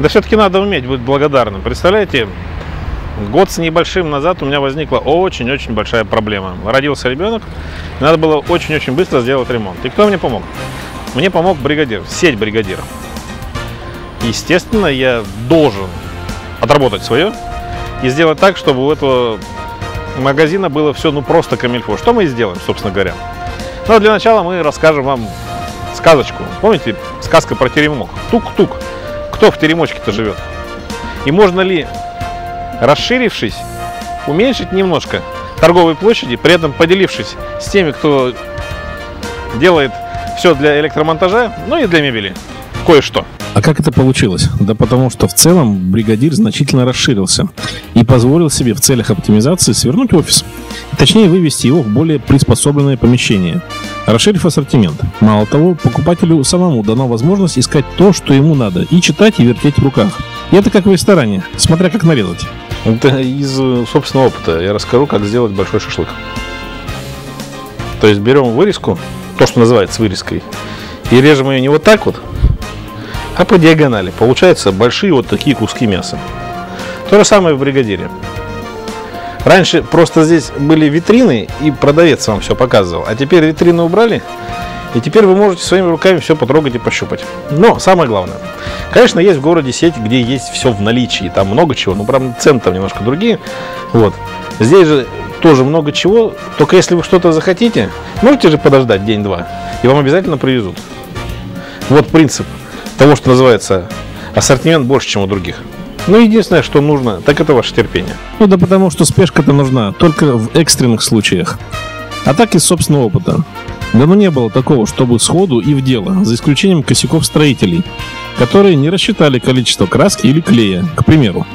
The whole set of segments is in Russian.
Да все-таки надо уметь быть благодарным. Представляете, год с небольшим назад у меня возникла очень-очень большая проблема. Родился ребенок, надо было очень-очень быстро сделать ремонт. И кто мне помог? Мне помог бригадир, сеть бригадиров. Естественно, я должен отработать свое и сделать так, чтобы у этого магазина было все ну просто камильфо. Что мы и сделаем, собственно говоря. Но для начала мы расскажем вам сказочку. Помните, сказка про теремок? Тук-тук. Кто в теремочке-то живет? И можно ли, расширившись, уменьшить немножко торговой площади, при этом поделившись с теми, кто делает все для электромонтажа, ну и для мебели, кое-что. А как это получилось? Да потому что в целом бригадир значительно расширился и позволил себе в целях оптимизации свернуть офис. Точнее, вывести его в более приспособленное помещение, расширив ассортимент. Мало того, покупателю самому дана возможность искать то, что ему надо, и читать, и вертеть в руках. И это как в ресторане, смотря как нарезать. Это из э, собственного опыта. Я расскажу, как сделать большой шашлык. То есть берем вырезку, то, что называется вырезкой, и режем ее не вот так вот, а по диагонали. Получаются большие вот такие куски мяса. То же самое в бригадире. Раньше просто здесь были витрины, и продавец вам все показывал. А теперь витрины убрали, и теперь вы можете своими руками все потрогать и пощупать. Но самое главное, конечно, есть в городе сеть, где есть все в наличии. Там много чего, ну, правда, цены там немножко другие. Вот. Здесь же тоже много чего. Только если вы что-то захотите, можете же подождать день-два, и вам обязательно привезут. Вот принцип того, что называется ассортимент больше, чем у других. Но единственное, что нужно, так это ваше терпение. Ну да потому что спешка-то нужна только в экстренных случаях. А так из собственного опыта. Да ну не было такого, чтобы сходу и в дело, за исключением косяков строителей, которые не рассчитали количество краски или клея, к примеру.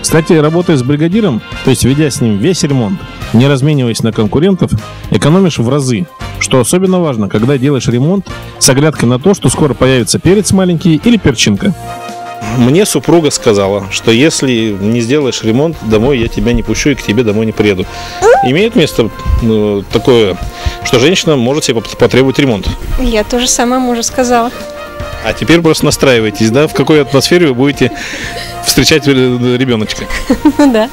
Кстати, работая с бригадиром, то есть ведя с ним весь ремонт, не размениваясь на конкурентов, экономишь в разы, что особенно важно, когда делаешь ремонт с оглядкой на то, что скоро появится перец маленький или перчинка. Мне супруга сказала, что если не сделаешь ремонт, домой я тебя не пущу и к тебе домой не приеду. Имеет место ну, такое, что женщина может себе потребовать ремонт. Я тоже сама мужу сказала. А теперь просто настраивайтесь, да, в какой атмосфере вы будете встречать ребеночка. Да.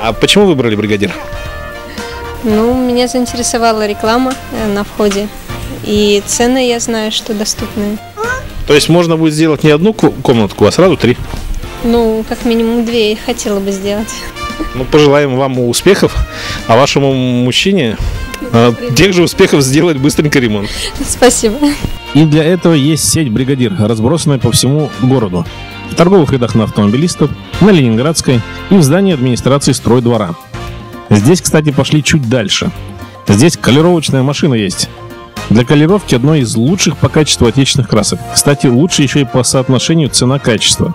А почему выбрали бригадир? Ну, меня заинтересовала реклама э, на входе. И цены я знаю, что доступные. То есть можно будет сделать не одну комнатку, а сразу три? Ну, как минимум две хотела бы сделать. Ну, пожелаем вам успехов, а вашему мужчине а, тех же успехов сделать быстренько ремонт. Спасибо. И для этого есть сеть «Бригадир», разбросанная по всему городу. В торговых рядах на автомобилистов, на Ленинградской и в здании администрации стройдвора. Здесь, кстати, пошли чуть дальше. Здесь колеровочная машина есть. Для колеровки одной из лучших по качеству отечественных красок. Кстати, лучше еще и по соотношению цена-качество.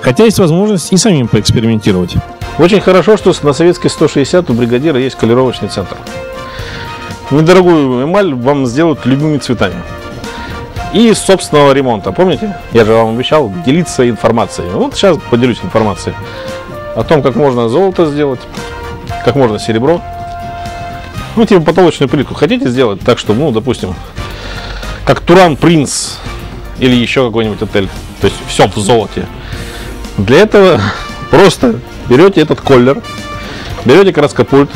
Хотя есть возможность и самим поэкспериментировать. Очень хорошо, что на Советской 160 у бригадира есть колеровочный центр. Недорогую эмаль вам сделают любыми цветами. И собственного ремонта. Помните? Я же вам обещал делиться информацией. Вот сейчас поделюсь информацией о том, как можно золото сделать, как можно серебро. Ну, типа потолочную плитку хотите сделать так, что, ну, допустим, как Туран Принц или еще какой-нибудь отель. То есть все в золоте. Для этого просто берете этот колер, берете краскопульт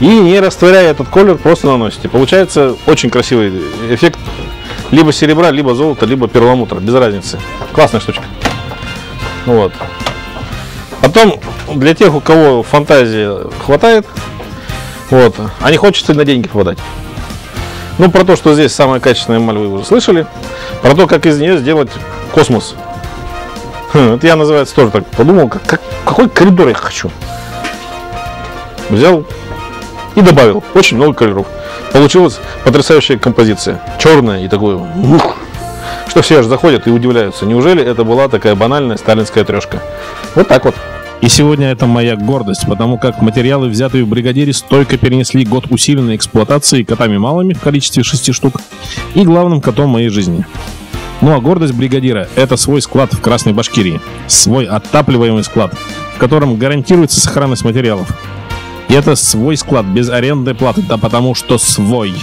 и не растворяя этот колер, просто наносите. Получается очень красивый эффект либо серебра, либо золота, либо перламутра, без разницы. Классная штучка. Вот. Потом, для тех, у кого фантазии хватает, вот, а не хочется на деньги попадать. Ну, про то, что здесь самая качественная эмаль, вы уже слышали. Про то, как из нее сделать космос. Хм, это я, называется, тоже так подумал, как, как, какой коридор я хочу. Взял и добавил очень много колеров. Получилась потрясающая композиция. Черная и такое. Ух, что все аж заходят и удивляются. Неужели это была такая банальная сталинская трешка? Вот так вот. И сегодня это моя гордость, потому как материалы, взятые в бригадире, стойко перенесли год усиленной эксплуатации котами малыми в количестве шести штук и главным котом моей жизни. Ну а гордость бригадира – это свой склад в Красной Башкирии. Свой отапливаемый склад, в котором гарантируется сохранность материалов. И это свой склад без арендной платы, да потому что свой.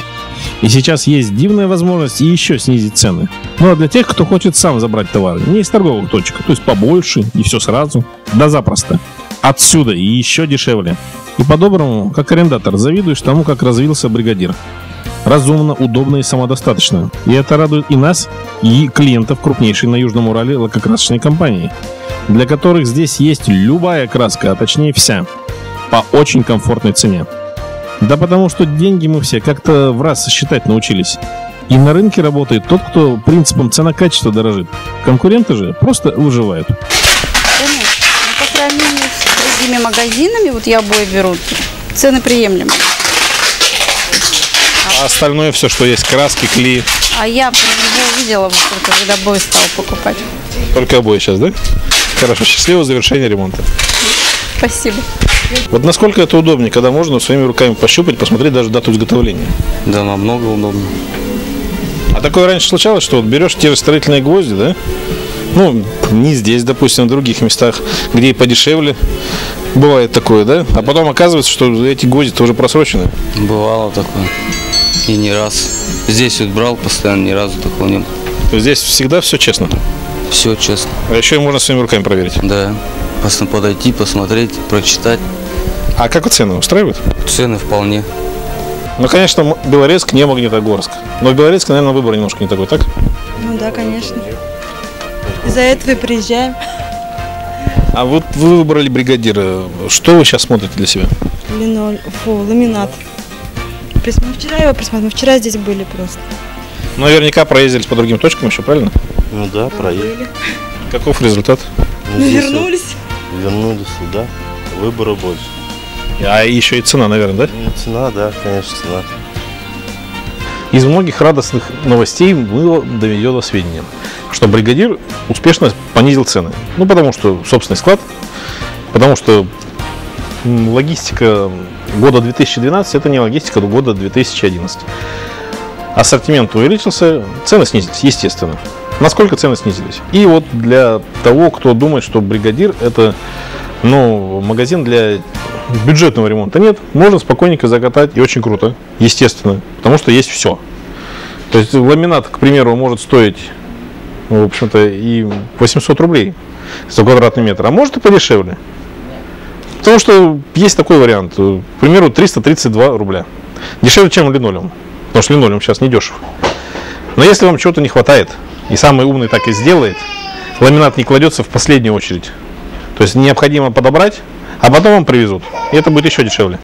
И сейчас есть дивная возможность еще снизить цены. Ну а для тех, кто хочет сам забрать товар, не из торговых точек, то есть побольше и все сразу, да запросто. Отсюда и еще дешевле. И по-доброму, как арендатор, завидуешь тому, как развился бригадир. Разумно, удобно и самодостаточно. И это радует и нас, и клиентов крупнейшей на Южном Урале лакокрасочной компании, для которых здесь есть любая краска, а точнее вся, по очень комфортной цене. Да потому что деньги мы все как-то в раз считать научились. И на рынке работает тот, кто принципом цена-качество дорожит. Конкуренты же просто выживают. Цены, ну, по сравнению с другими магазинами, вот я обои беру, цены приемлемые. А остальное все, что есть, краски, клей, А я его увидела, когда обои стала покупать. только обои сейчас, да? Хорошо, счастливого завершения ремонта. Спасибо. Вот насколько это удобнее, когда можно своими руками пощупать, посмотреть даже дату изготовления. Да, намного удобнее. А такое раньше случалось, что вот берешь те же строительные гвозди, да? Ну, не здесь, допустим, в других местах, где и подешевле. Бывает такое, да? А потом оказывается, что эти гвозди тоже просрочены. Бывало такое. И не раз. Здесь вот брал постоянно, ни разу такого не было. Здесь всегда все честно. Все честно. А еще и можно своими руками проверить. Да. Просто подойти, посмотреть, прочитать. А как цены устраивают? Цены вполне. Ну, конечно, Белорецк не Магнитогорск. Но в Белорецке, наверное, выбор немножко не такой, так? Ну да, конечно. Из-за этого и приезжаем. А вот вы выбрали бригадира. Что вы сейчас смотрите для себя? Линоль, фу, ламинат. Мы вчера его присмотрели, мы вчера здесь были просто. Наверняка проездились по другим точкам еще, правильно? Ну да, проехали. Каков результат? Ну, вернулись. Вернулись сюда. Выбора больше. А еще и цена, наверное, да? Ну, цена, да, конечно, цена. Из многих радостных новостей мы доведем до сведения, что бригадир успешно понизил цены. Ну, потому что собственный склад, потому что логистика года 2012 это не логистика года 2011. Ассортимент увеличился, цены снизились, естественно. Насколько цены снизились? И вот для того, кто думает, что бригадир это ну, магазин для бюджетного ремонта нет, можно спокойненько закатать и очень круто, естественно, потому что есть все. То есть ламинат, к примеру, может стоить, ну, в общем-то, и 800 рублей за квадратный метр, а может и подешевле. Потому что есть такой вариант, к примеру, 332 рубля. Дешевле, чем линолеум, потому что линолеум сейчас не дешев. Но если вам чего-то не хватает, и самый умный так и сделает, ламинат не кладется в последнюю очередь. То есть необходимо подобрать, а потом вам привезут. И это будет еще дешевле.